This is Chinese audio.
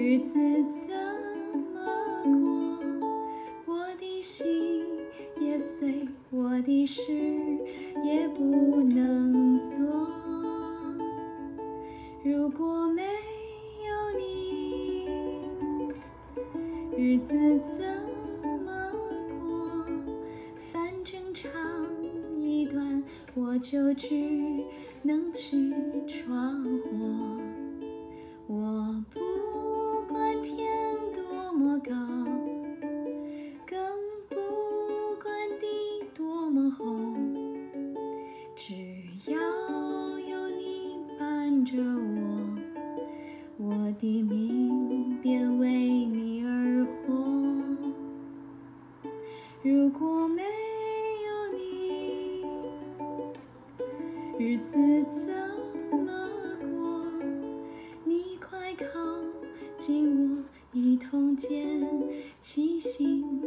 日子怎么过？我的心也碎，我的事也不能做。如果没有你，日子怎么过？反正长一段，我就只能去着我，我的命便为你而活。如果没有你，日子怎么过？你快靠近我，一同捡起幸